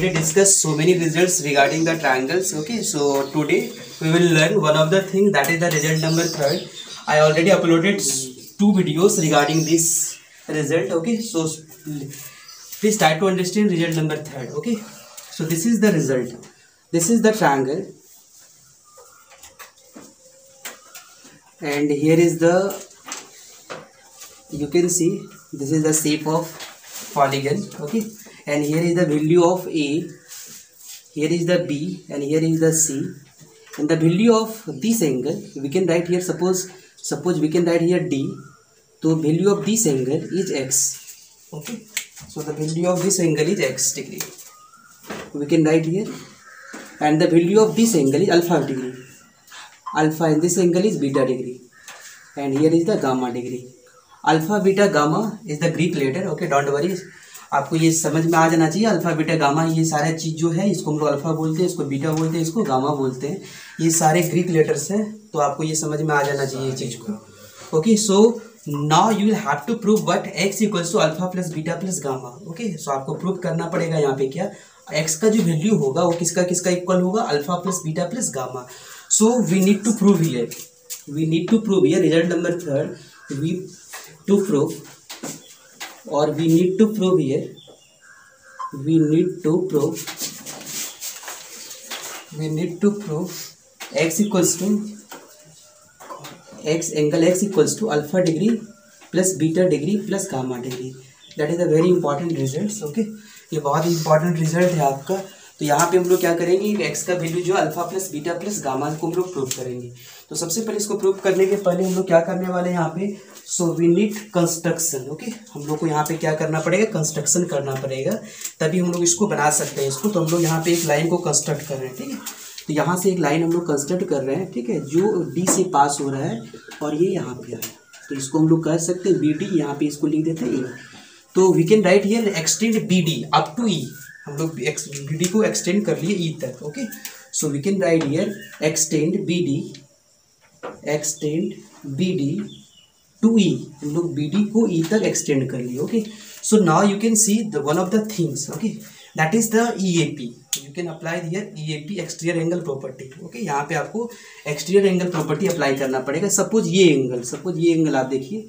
discussed so many results regarding the triangles. Okay, so today we will learn one of the things that is the result number third. I already uploaded two videos regarding this result. Okay, so please try to understand result number third. Okay, so this is the result. This is the triangle, and here is the you can see this is the shape of polygon okay and here is the value of A here is the B and here is the C. And the value of this angle we can write here suppose suppose we can write here D. So value of this angle is X. Okay? So the value of this angle is X degree. We can write here. And the value of this angle is alpha degree. Alpha and this angle is beta degree. And here is the gamma degree. Alpha beta gamma is the greek letter. Okay don't worry. आपको ये समझ में आ जाना चाहिए alpha beta gamma ये सारे चीज़ जो है, इसको हम लोग अल्फ़ा बोलते हैं, इसको बीटा बोलते हैं, इसको गामा बोलते हैं, ये सारे ग्रीक लेटर्स हैं तो आपको ये समझ में आ जाना चाहिए ये चीज़ को। Okay so now you will have to prove but X equals to alpha plus beta plus gamma okay so आपको प्रूव करना पड़ेगा यहाँ पे क्या? एक्स का जो वैल्यू होगा, वो किसका किसका इक्वल होगा? Alpha plus beta plus gamma so we need to prove here we need to prove here result number third we to prove और वी नीड टू प्रूव ये we need to prove we need to prove X equals to X angle X equals to alpha degree plus beta degree plus gamma degree that is a very important result okay ये बहुत important result है आपका। तो यहाँ पे हम लोग क्या करेंगे? एक्स का वैल्यू जो alpha plus beta plus gamma को हम लोग प्रूव करेंगे। तो सबसे पहले इसको प्रूव करने के पहले हम लोग क्या करने वाले हैं यहाँ पे? So we need construction okay हम लोग को यहाँ पे क्या करना पड़ेगा? कंस्ट्रक्शन करना पड़ेगा। तभी हम लोग इसको बना सकते हैं इसको। तो हम लोग यहाँ पे एक लाइन को कंस्ट्रक्ट कर रहे हैं, ठीक है? तो यहाँ से एक लाइन हम लोग कंस्ट्रक्ट कर रहे हैं, ठीक है? जो डी से पास हो रहा है और ये यहाँ पे है। तो इसको हम लोग कह सकते हैं बी डी यहाँ पे इसको लिख देते हैं तो we can write here extend B D up to E हम लोग बी डी को एक्सटेंड कर लिए ई तक okay so we can write here extend B D extend B D to E हम लोग बी डी को ई तक एक्सटेंड कर लिए okay so now you can see the one of the things okay that is the E A P you can apply there E A P exterior angle property okay यहाँ पे आपको exterior angle property apply करना पड़ेगा। Suppose ये angle suppose ये angle आप देखिए।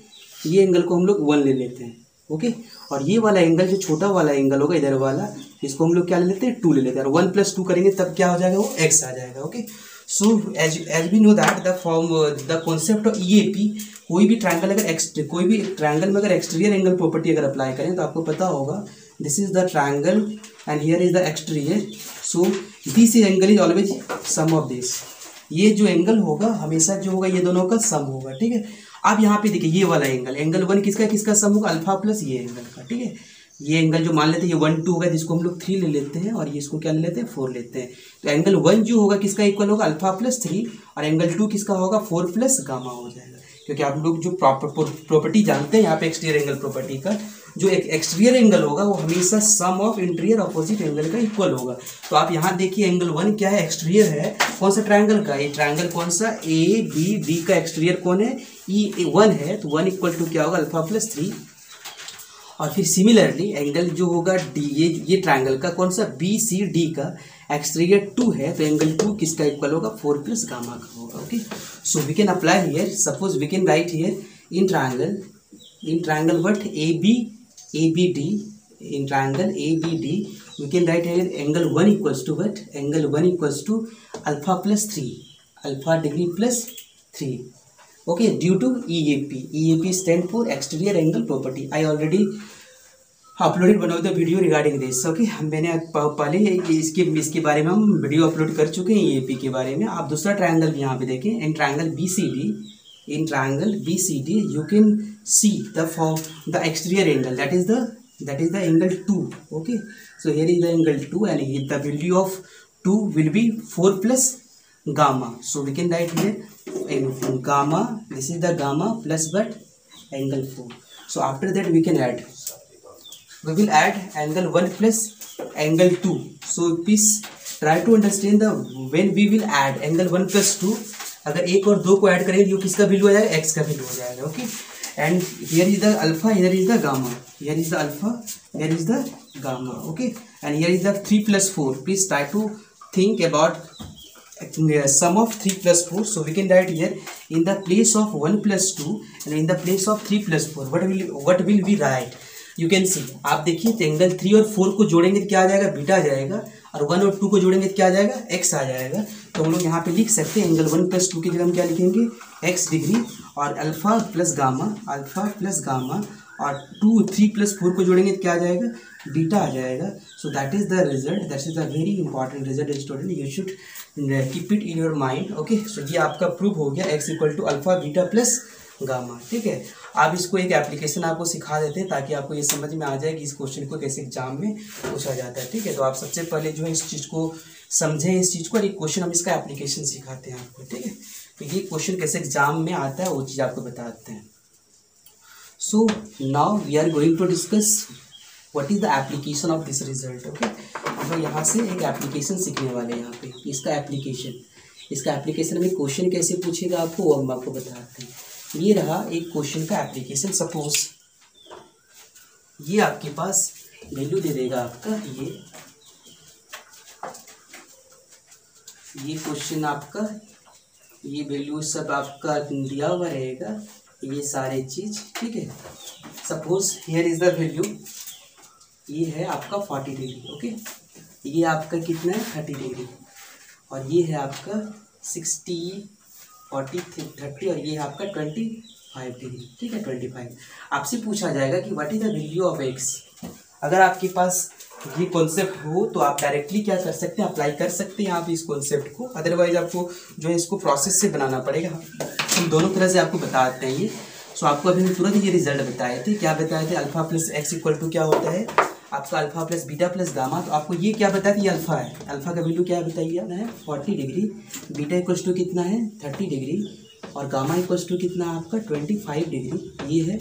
ये एंगल को हम लोग वन ले लेते हैं ओके okay? और ये वाला एंगल जो छोटा वाला एंगल होगा, इधर वाला, इसको हम लोग क्या ले लेते हैं? टू ले लेते हैं। और वन प्लस टू करेंगे, तब क्या हो जाएगा? वो एक्स आ जाएगा okay so as as we know that the form the concept of E A P कोई भी ट्रायंगल अगर एक्स कोई भी ट्रायंगल में अगर एक्सटीरियर एंगल प्रॉपर्टी अगर अप्लाई करें तो आपको पता होगा this is the triangle and here is the exterior so this angle is always sum of this ये जो एंगल होगा, हमेशा जो होगा, ये दोनों का सम होगा, ठीक है? अब यहाँ पे देखिए, ये वाला एंगल एंगल वन किसका किसका सम होगा? अल्फ़ा प्लस ये एंगल का, ठीक है? ये एंगल जो मान लेते हैं, ये वन टू होगा, जिसको हम लोग थ्री ले लेते हैं और ये इसको क्या ले लेते हैं फोर लेते हैं। तो एंगल वन जो होगा, किसका इक्वल होगा? अल्फ़ा प्लस थ्री और एंगल टू किसका होगा? फोर प्लस गामा हो जाएगा। क्योंकि आप लोग जो प्रॉपर्टी जानते हैं, यहाँ पे एक्सटीरियर एंगल प्रॉपर्टी का, जो एक एक्सटीरियर एंगल होगा, वो हमेशा sum of interior opposite angle का इक्वल होगा। तो आप यहाँ देखिए एंगल वन क्या है? एक्सटीरियर है। कौन सा ट्रायंगल का? ये ट्रायंगल कौन सा? ए बी बी का एक्सटीरियर कौन है? ई वन है। तो वन इक्वल टू क्या होगा? अल्फ़ा प्लस थ्री और फिर सिमिलरली एंगल जो होगा डी ये ये ट्रायंगल का कौन सा? बी सी डी का एक्सटीरियर टू है तो एंगल टू किसका इक्वल होगा? फोर प्लस गामा का होगा okay so we can apply here suppose we can write here in triangle in triangle what A B A B D in triangle ABD we can write here angle 1 equals to what? Angle 1 equals to alpha plus 3 alpha degree plus 3 okay, due to EAP EAP stand for exterior angle property. I already uploaded of the video regarding this okay मैंने पहले इसके इसके बारे में हम video upload कर चुके हैं ए के बारे में। आप दूसरा ट्रायंगल भी यहाँ पे देखें। In triangle B C D in triangle B C D you can see the form the exterior angle that is the is the angle 2 okay, so here is the angle 2 and here the value of 2 will be 4 plus gamma so we can write here in gamma this is the gamma plus what angle 4 so after that we can add we will add angle 1 plus angle 2 so please try to understand the when we will add angle 1 plus 2 अगर एक और दो को add करेंगे तो किसका value आ जाएगा x का वैल्यू हो जाएगा okay and here is the alpha here is the gamma here is the alpha here is the gamma okay and here is the 3 plus 4 please try to think about uh, sum of 3 plus 4 so we can write here, in the place of 1 plus 2 and in the place of 3 plus 4 what will what will we write? You can see आप देखिए तो angle three और four को जोड़ेंगे तो क्या आ जाएगा? बीटा आ जाएगा, और वन और टू को जोड़ेंगे तो क्या आ जाएगा? एक्स आ जाएगा। तो हम लोग यहाँ पे लिख सकते हैं एंगल वन प्लस टू की जगह हम क्या लिखेंगे? एक्स डिग्री और alpha plus gamma alpha plus gamma और टू थ्री प्लस फोर को जोड़ेंगे तो क्या आ जाएगा? बीटा आ जाएगा। So that is the result that is the very important result student you should keep it in your mind okay so ये आपका प्रूव हो गया X equal to alpha beta plus gamma ठीक है? आप इसको एक एप्लीकेशन आपको सिखा देते हैं ताकि आपको ये समझ में आ जाए कि इस क्वेश्चन को कैसे एग्ज़ाम में पूछा जाता है, ठीक है? तो आप सबसे पहले जो है इस चीज़ को समझें, इस चीज़ को, और एक क्वेश्चन हम इसका एप्लीकेशन सिखाते हैं आपको, ठीक है? तो ये क्वेश्चन कैसे एग्ज़ाम में आता है, वो चीज़ आपको बताते हैं। So now we are going to discuss what is the application of this result okay हम लोग यहाँ से एक एप्लीकेशन सीखने वाले हैं यहाँ पे, इसका एप्लीकेशन इसका एप्लीकेशन में क्वेश्चन कैसे पूछेगा आपको, वो हम आपको बताते हैं। ये रहा एक क्वेश्चन का एप्लीकेशन सपोज़ ये आपके पास वैल्यू दे देगा आपका, ये ये क्वेश्चन आपका, ये वैल्यू सब आपका दिया हुआ रहेगा। ये सारे चीज़, ठीक है? Suppose here is the value ये है आपका फोर्टी डिग्री ओके ये आपका कितना है? थर्टी डिग्री और ये है आपका सिक्सटी फोर्टी थर्टी और ये है आपका ट्वेंटी फाइव डिग्री ठीक है? ट्वेंटी फाइव आपसे पूछा जाएगा कि what is the value of X अगर आपके पास ये कॉन्सेप्ट हो तो आप डायरेक्टली क्या कर सकते हैं अप्लाई कर सकते हैं आप इस कॉन्सेप्ट को। अदरवाइज़ आपको जो है इसको प्रोसेस से बनाना पड़ेगा। हम दोनों तरह से आपको बताते हैं ये। सो आपको अभी हम तुरंत ये रिज़ल्ट बताए थे। क्या बताए थे? Alpha plus X equal to क्या होता है? आपका alpha plus beta plus gamma तो आपको ये क्या बताया था? ये अल्फ़ा है। अल्फ़ा का वैल्यू क्या बताइए है forty degree beta equals to कितना है? थर्टी डिग्री और गामा इक्वल्स टू कितना है आपका? ट्वेंटी फाइव डिग्री ये है।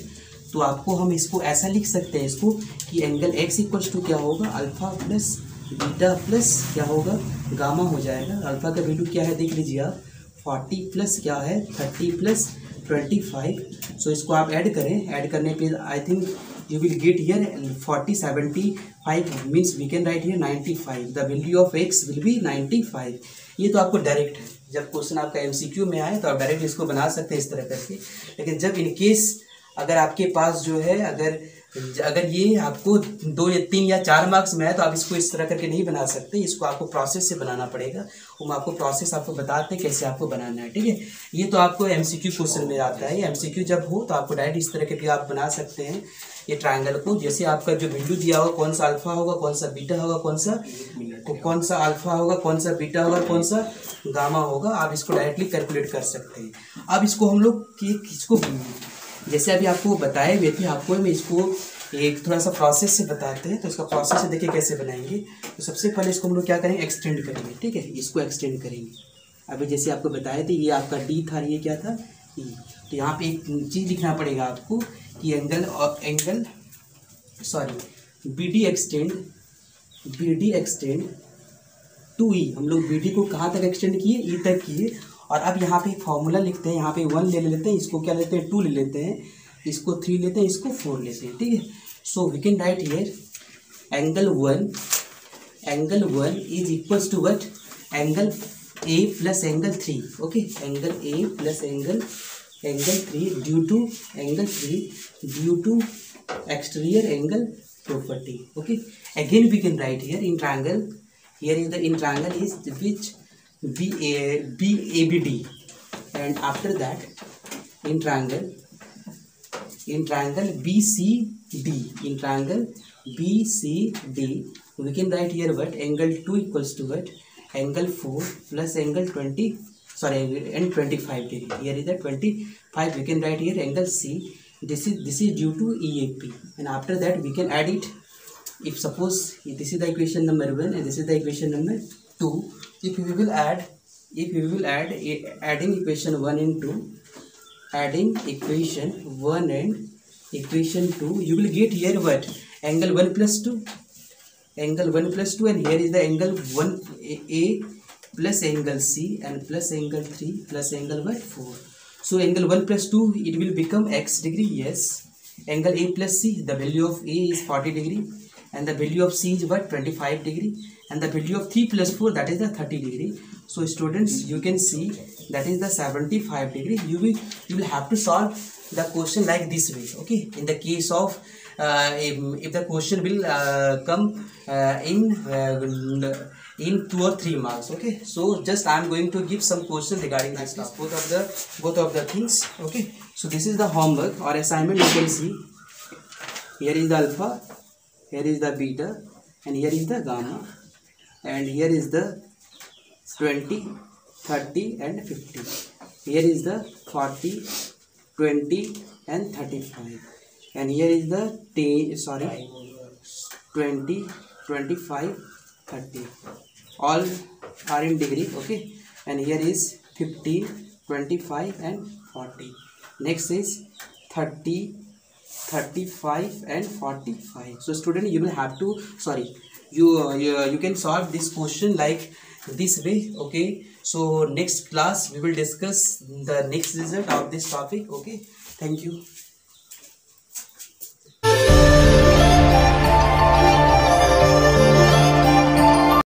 तो आपको हम इसको ऐसा लिख सकते हैं इसको कि एंगल एक्स इक्वल्स टू क्या होगा? अल्फ़ा प्लस बीटा प्लस क्या होगा? गामा हो जाएगा। अल्फ़ा का वैल्यू क्या है? देख लीजिए आप। फोर्टी प्लस क्या है? Thirty plus twenty five so इसको आप ऐड करें। ऐड करने पे I think you will get here forty seventy five means we can write here ninety five the value of X will be ninety five ये तो आपको direct है जब क्वेश्चन आपका एमसीक्यू में आए तो आप डायरेक्ट इसको बना सकते हैं इस तरह करके। लेकिन जब इन केस अगर आपके पास जो है, अगर अगर ये आपको दो या तीन या चार मार्क्स में है तो आप इसको इस तरह करके नहीं बना सकते। इसको आपको प्रोसेस से बनाना पड़ेगा। हम आपको प्रोसेस आपको बताते हैं कैसे आपको बनाना है, ठीक है? ये तो आपको एमसीक्यू क्वेश्चन में आता है। एमसीक्यू जब हो तो आपको डायरेक्ट इस तरह के भी आप बना सकते हैं, ये ट्राइंगल को। जैसे आपका जो वैल्यू दिया होगा, कौन सा अल्फ़ा होगा, कौन सा बीटा होगा, कौन सा कौन सा अल्फ़ा होगा, कौन सा बीटा होगा, कौन सा गामा होगा, आप इसको डायरेक्टली कैलकुलेट कर सकते हैं। अब इसको हम लोग इसको जैसे अभी आपको बताए हुए थे आपको मैं इसको एक थोड़ा सा प्रोसेस से बताते हैं। तो इसका प्रोसेस से देखिए कैसे बनाएँगे। तो सबसे पहले इसको हम लोग क्या करेंगे? एक्सटेंड करेंगे, ठीक है? इसको एक्सटेंड करेंगे। अभी जैसे आपको बताए थे, ये आपका डी था, ये क्या था? ई e। तो यहाँ पे एक चीज़ लिखना पड़ेगा आपको कि एंगल और angle sorry B D extend B D extend to E हम लोग बी डी को कहाँ तक एक्सटेंड किए? ई e तक किए। और अब यहाँ पे फॉर्मूला लिखते हैं, यहाँ पे वन ले लेते हैं, इसको क्या लेते हैं टू ले लेते हैं, इसको थ्री लेते हैं, इसको फोर लेते हैं, ठीक है? So we can write here angle one angle one is equals to what angle A plus angle three okay angle A plus angle angle three due to angle three due to exterior angle property, okay? Again, we can write here in triangle. Here is the, in triangle is which B A B A B D. And after that in triangle in triangle B C D in triangle B C D we can write here what? Angle 2 equals to what? Angle 4 plus angle 20 sorry and 25 degree. Here is the 25 we can write here angle C. This is this is due to EAP and after that we can add it. If suppose this is the equation number 1 and this is the equation number 2 if we will add if we will add adding equation 1 and 2 adding equation 1 and equation 2 you will get here what? Angle 1 plus 2 angle 1 plus 2 and here is the angle 1 a plus angle c and plus angle 3 plus angle what? 4 so angle 1 plus 2 it will become x degree yes. Angle a plus c the value of a is 40 degree and the value of c is what? 25 degree and the value of 3 plus 4 that is the 30 degree. So students you can see that is the 75 degree. You will you will have to solve the question like this way okay? In the case of uh, if, if the question will uh, come uh, in uh, in two or three marks okay? So just i am going to give some question regarding this stuff both of the both of the things okay? So this is the homework or assignment you can see. Here is the alpha here is the beta and here is the gamma and here is the 20 30 and 50 here is the 40 20 and 35 and here is the 10 sorry 20 25 30 all are in degree okay? And here is 15 25 and 40 next is 30 35 and 45 so student you will have to sorry you uh, you, you can solve this question like this way okay? So next class we will discuss the next result of this topic okay? Thank you